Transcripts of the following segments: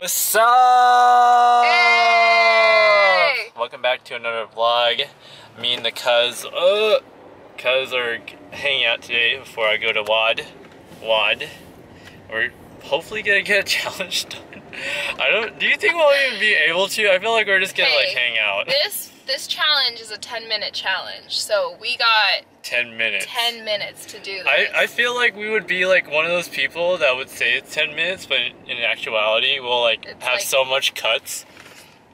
What's up? Hey! Welcome back to another vlog. Me and the cuz, uh, cuz are hanging out today before I go to WAD. WAD. We're hopefully gonna get a challenge done. I don't, do you think we'll even be able to? I feel like we're just gonna like hang out. This this challenge is a 10 minute challenge, so we got 10 minutes. 10 minutes to do this. I, I feel like we would be like one of those people that would say it's 10 minutes, but in actuality, we'll like It's have like- so much cuts.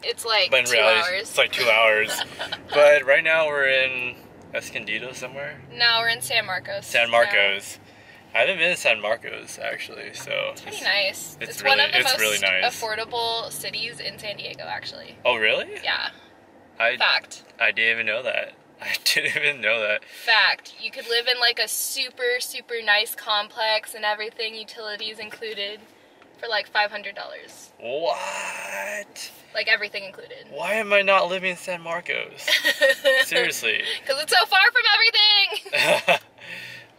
it's like But in two reality, hours. it's like two hours. but right now we're in Escondido somewhere. No, we're in San Marcos. San Marcos. I haven't been to San Marcos actually, so. It's pretty nice. it's It's, one of the most really nice. affordable cities in San Diego, actually. Oh really? Yeah, I fact. I didn't even know that. I didn't even know that. Fact. You could live in like a super, super nice complex and everything, utilities included, for like $500. What? Like everything included. Why am I not living in San Marcos? Seriously. Because it's so far from everything!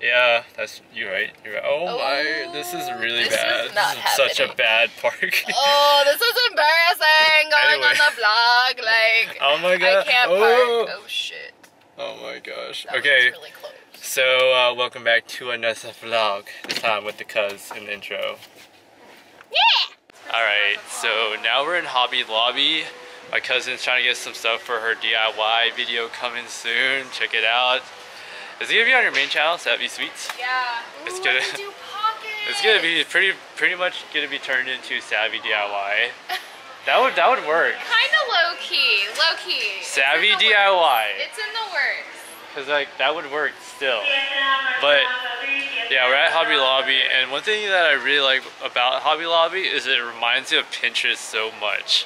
Yeah, that's you're right. You're right. Oh, Oh, my, this is really this is bad. not this is such a bad park. Oh, this is embarrassing going Anyway. on the vlog. Like, oh my god. I can't oh. park. Oh shit. Oh my gosh. That okay, really so uh, welcome back to another vlog. This time with the cuz in the intro. Yeah! Alright, so now we're in Hobby Lobby. My cousin's trying to get some stuff for her DIY video coming soon. Check it out. Is it gonna be on your main channel, Savvy Sweets? Yeah. It's Ooh, gonna- I can do pockets. It's gonna be pretty pretty much gonna be turned into Savvy DIY. That would that would work. kind of low key. Low key. It's Savvy in the works. DIY. It's in the works. Cause like that would work still. But yeah, we're at Hobby Lobby, and one thing that I really like about Hobby Lobby is it reminds me of Pinterest so much.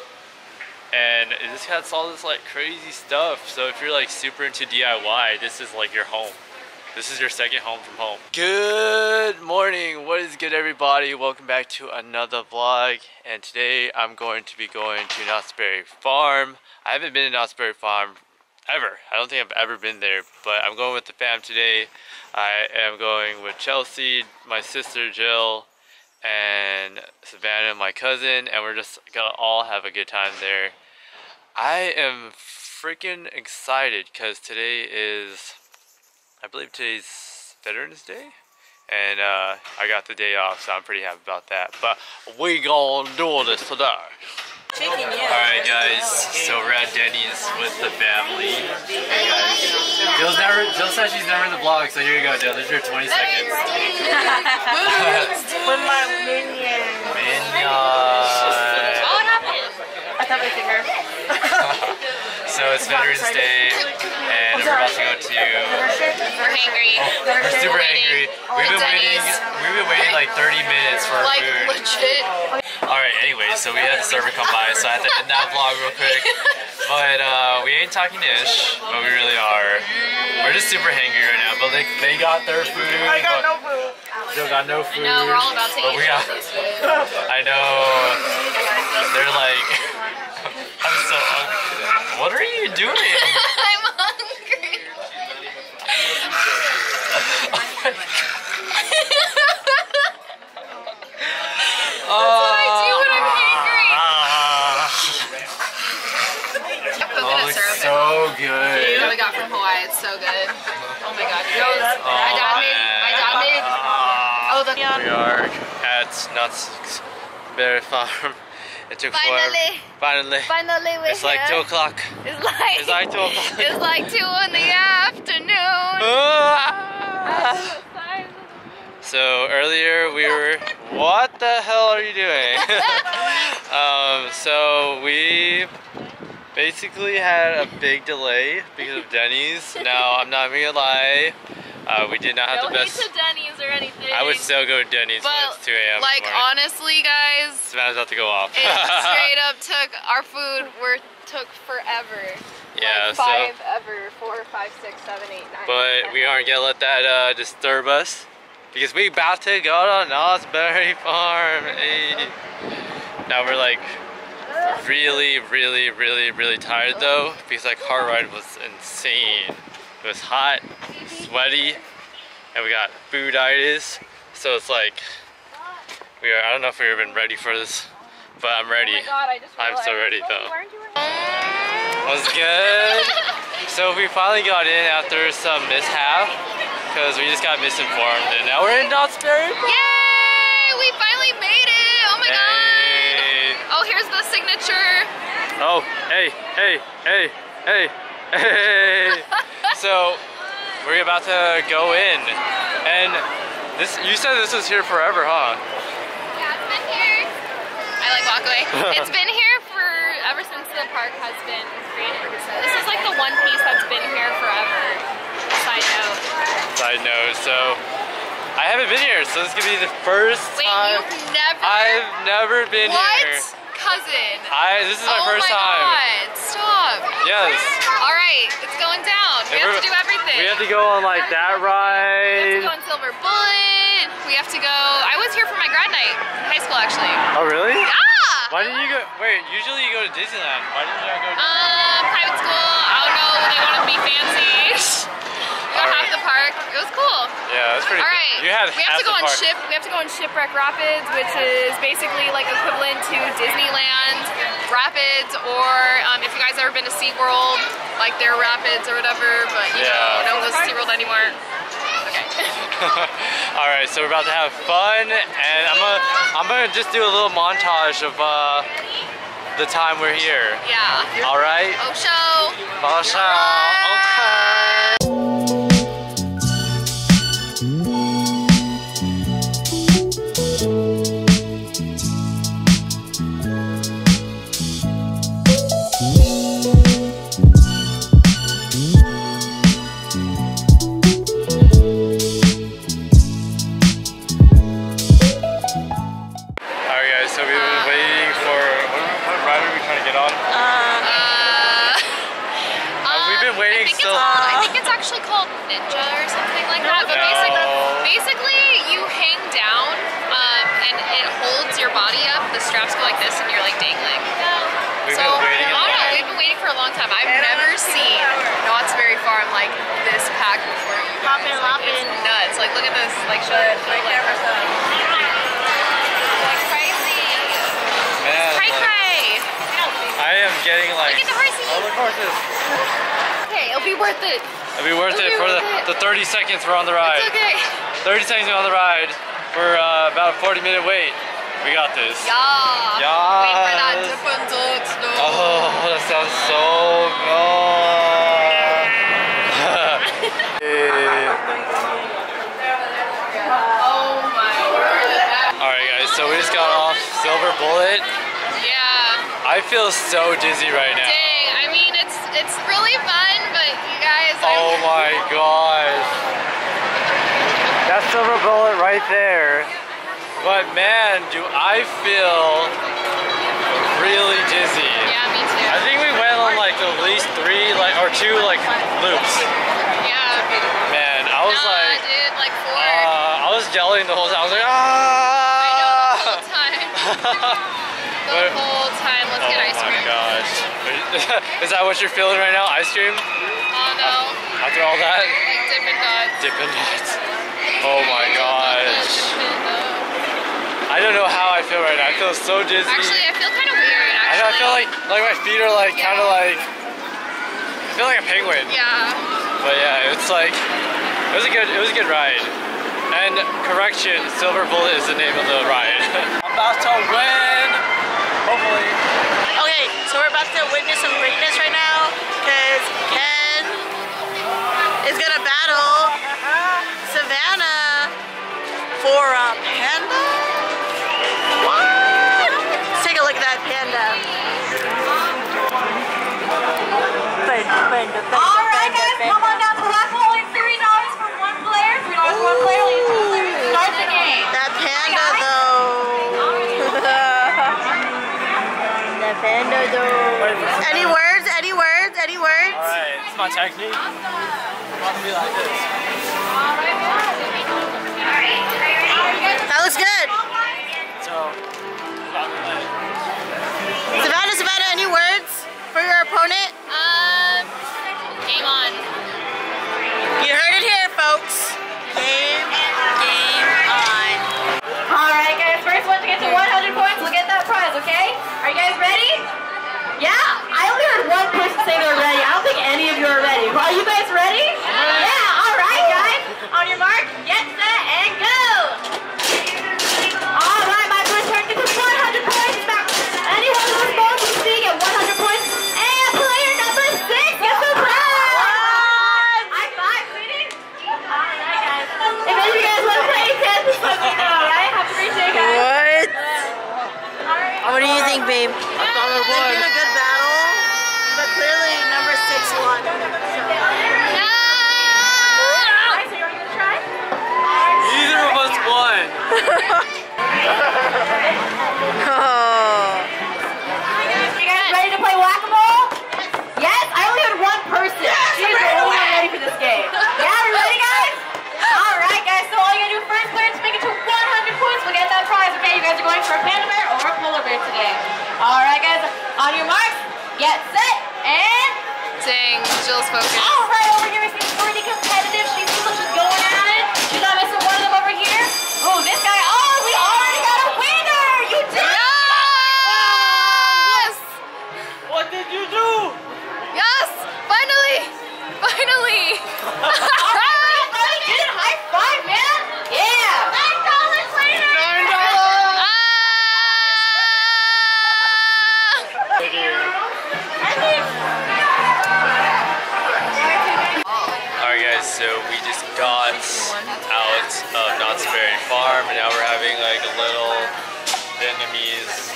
And this has all this like crazy stuff. So if you're like super into DIY, this is like your home. This is your second home from home. Good morning. What is good, everybody? Welcome back to another vlog. And today I'm going to be going to Knott's Berry Farm. I haven't been to Knott's Berry Farm ever. I don't think I've ever been there, but I'm going with the fam today. I am going with Chelsea, my sister Jill, and Savannah, my cousin, and we're just gonna all have a good time there. I am freaking excited because today is, I believe today's Veterans Day, and uh, I got the day off, so I'm pretty happy about that. But we gonna do this today. Alright guys, so we're at Denny's with the family. Jill's never, Jill said she's never in the vlog, so here you go Jill, there's your 20 seconds. With my minion. Minion. Oh, what happened? I thought my finger. So it's Veterans Day, and we're about to go to. We're hangry. We're super angry. We've been waiting. We've been waiting like 30 minutes for our food. Like, food. legit. All right. Anyway, so we had the server come by, so I had to end that vlog real quick. But uh, we ain't talking ish, but we really are. We're just super hangry right now. But they, they got their food. I got no food. Still got no food. No, we're all about to but eat we got. Chelsea's food. I know. They're like. I'm so hungry. What are you doing? I'm hungry. Oh, I do when I'm hangry. Ah. Oh, it's so good. that we got from Hawaii. It's so good. Oh my god. It goes. Oh, my dad made. My dad made. Ah. Oh, the. We are at Knott's Berry Farm. It took Finally. forever. Finally. Finally, we're It's like 2 o'clock. It's like. It's like 2 o'clock. It's like two in the afternoon. Ah. So earlier we were, what the hell are you doing? um, so we basically had a big delay because of Denny's. Now I'm not even gonna lie, uh, we did not have no the best. to Denny's or anything. I would still go to Denny's when But it's 2 a.m. like honestly, guys, Savannah's about to go off. it straight up took our food. Were took forever. Yeah, like so- five ever, four, five, six, seven, eight, nine. But ten. we aren't gonna let that uh, disturb us because we about to go to Knott's Berry Farm. Hey. Now we're like really, really, really, really tired though because like car ride was insane. It was hot, sweaty, and we got fooditis. So it's like we are. I don't know if we've been ready for this but I'm ready. Oh god, I'm so ready though. Why aren't you wearing Was good. So we finally got in after some mishap because we just got misinformed, and now we're in Knott's Berry. Yay! We finally made it! Oh my god! Hey. Oh, here's the signature. Oh, hey, hey, hey, hey, hey. so we're about to go in, and this you said this was here forever, huh? Yeah, it's been here. I like walk away. it's been here for ever since the park has been created. So this is like the one piece that's been here forever. Side note. Side note. So I haven't been here, so this could be the first Wait, time. you've never? I've never been what? here. Cousin. I this is my oh first my time. god! Stop. Yes. All right, it's going down. We have to do everything. We have to go on like that ride. We have to go on Silver Bullet. We have to go. I was here for my grad night, in high school actually. Oh really? Ah! Why didn't you go? Wait, usually you go to Disneyland. Why didn't you go? To Um, private school. I don't know. They want to be fancy. we got half the park. It was cool. yeah, that's pretty. All cool. right. You had we have to go on park. ship. We have to go on Shipwreck Rapids, which is basically like equivalent to Disneyland Rapids, or um, if you guys ever been to SeaWorld, like their rapids or whatever. But you Yeah. know, no one goes to SeaWorld anymore. Okay. All right, so we're about to have fun, and I'm gonna I'm gonna just do a little montage of uh, the time we're here. yeah. All right. Oh show. Masha. Okay. This packed before. You guys. Hoppin', Like, loppin'. Nuts. Like look at this. Like show it. Show it like, like crazy. Man, Cray cray. I am getting like. Look at the horses. Oh, look horses. Okay, it'll be worth it. It'll be worth It'll it be for the, it. the 30 seconds we're on the ride. It's okay. 30 seconds on the ride for uh, about a 40 minute wait. We got this. Yeah. Wait for that Yes. Dippin' Dots. Oh, that sounds so good. Oh my word. Alright guys, so we just got off Silver Bullet. Yeah. I feel so dizzy right now. Dang. I mean, it's it's really fun, but you guys. Oh I'm, my gosh. That's Silver Bullet right there. But man, do I feel really dizzy. Yeah, me too. I think we went on like at least three like or two like loops. yeah. Man, I was nah, like dude, like four. uh, I was yelling the whole time. I was like, I know the ah! whole time. The But- whole time. Let's oh get ice my gosh. Is that what you're feeling right now? Ice cream? Oh no. After all that? Like Dippin' Dots. Dippin' Dots. Oh my gosh. I don't know how I feel right now. I feel so dizzy. Actually, I feel kind of weird. I, know, I feel like like my feet are like kind of like I feel like a penguin. Yeah. But yeah, it's like it was a good it was a good ride. And correction, Silver Bullet is the name of the ride. I'm about to win. Hopefully. Okay, so we're about to witness some greatness right now because Ken is gonna battle Savannah for a panda. What? Let's take a look at that panda. Panda, panda, panda, All right, panda, guys, panda. come on down to the left. Only three dollars for one player. Three dollars for one player. Only two players to start the game. That panda though. that panda though. Any words? Any words? Any words? Alright, it's my technique. About to be like this. That looks good. So about to like Savannah, Savannah, any words for your opponent? Say they're ready. I don't think any of you are ready. Are you guys ready? You do? Yes! Finally! Finally! Alright, buddy. High five, man! Yeah! Nine dollars later! Nine dollars. Ah! Alright guys, so we just got out of Knott's Berry Farm and now we're having like a little Vietnamese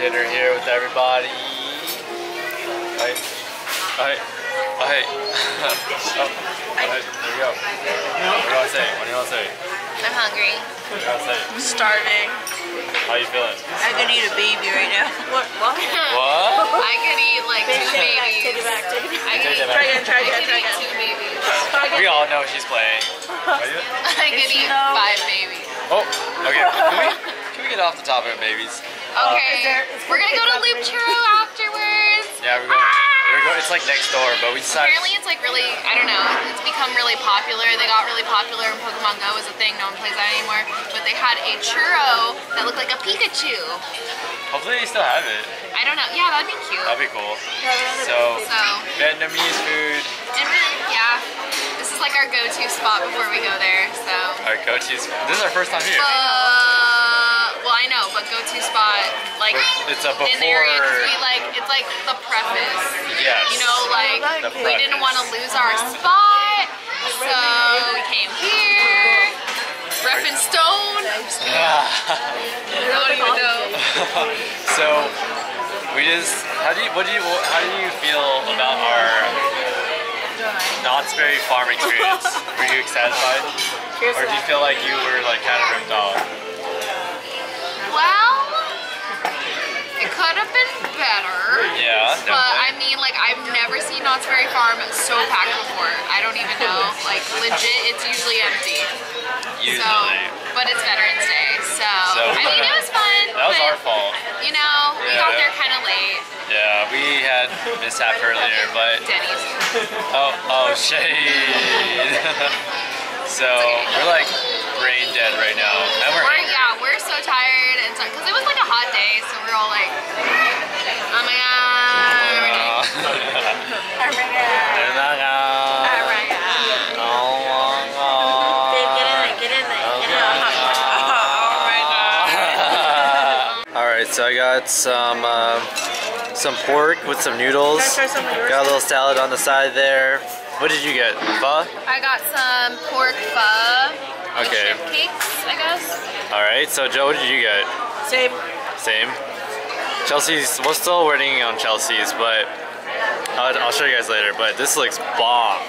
dinner here with everybody. Hi. Hi. Hi. oh, hi. There we go. What do you want to say? What do you want to say? I'm hungry. What do you want to say? Starving. How you feeling? I could eat a baby right now. What? What? What? I could eat like two Take babies. it back. Take it back. I could Take it eat, back. Try again. Try I again. could Try eat again. two babies. We all know she's playing. I could she eat though? five babies. Oh, okay. Can we, can we get off the topic of babies? Okay, there- is we're gonna go to there- Loop Churro It's like next door, but we decided. Apparently it's like really, I don't know, it's become really popular. They got really popular when Pokemon Go was a thing. No one plays that anymore. But they had a churro that looked like a Pikachu. Hopefully they still have it. I don't know. Yeah, that'd be cute. That'd be cool. So So, Vietnamese food. and really, yeah, this is like our go-to spot before we go there. So, Our go-to's. This is our first time here. uh, well, I know, but go-to spot like It's a in the area 'cause before. we like it's like the preface. Yes. You know, like The we didn't want to lose our spot, so we came here. Reppin' Stone. I don't even know. so we just. How do you? What do you? How do you feel about our Knott's Berry Farm experience? Were you satisfied, or do you feel like you were like kind of ripped off? Well, it could have been better. Yeah, But I mean, like, I've never seen Knott's Berry Farm so packed before. I don't even know. Like, legit, it's usually empty. Usually. So, but it's Veterans Day, so, So- I mean, it was fun. That was our fault. You know, we Yeah. got there kind of late. Yeah, we had mishap earlier, but Denny's. oh, oh, shade. so we're like brain dead right now, and we're We're, angry. yeah, we're so tired because it was like a hot day, so we're all like, oh my god. Babe, get in there. Get in there. Get in there. Oh my god. All right, so I got some uh, some pork with some noodles. Can I try some of yours? Got a little salad on the side there. What did you get? Pho? I got some pork pho. Okay. Shrimp cakes, I guess. All right. So Joe, what did you get? Same. Same. Chelsea's. We're still waiting on Chelsea's, but I'll, I'll show you guys later. But this looks bomb.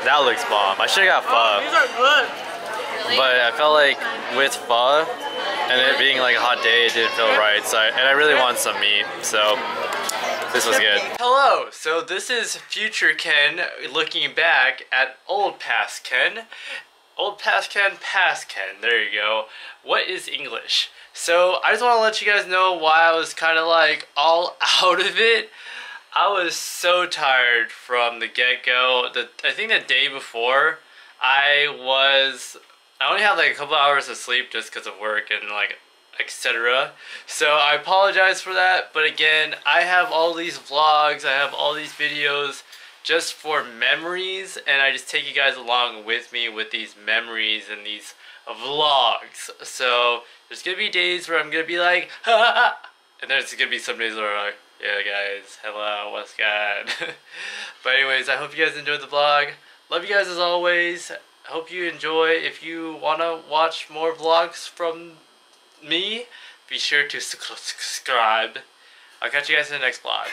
That looks bomb. I should have got Oh, these are good. But I felt like with pho and it being like a hot day, it didn't feel right. So I, and I really want some meat, so this was good. Hello. So this is future Ken looking back at old past Ken. Old past Ken, past Ken. There you go. What is English? So I just want to let you guys know why I was kind of like all out of it. I was so tired from the get-go. The I think the day before, I was I only had like a couple hours of sleep just because of work and like etc. So I apologize for that, but again, I have all these vlogs, I have all these videos just for memories, and I just take you guys along with me with these memories and these vlogs. So there's gonna be days where I'm gonna be like, ha, and there's gonna be some days where I'm like, yeah guys, hello, what's good? but anyways, I hope you guys enjoyed the vlog. Love you guys as always. Hope you enjoy. If you wanna watch more vlogs from me, be sure to subscribe. I'll catch you guys in the next vlog.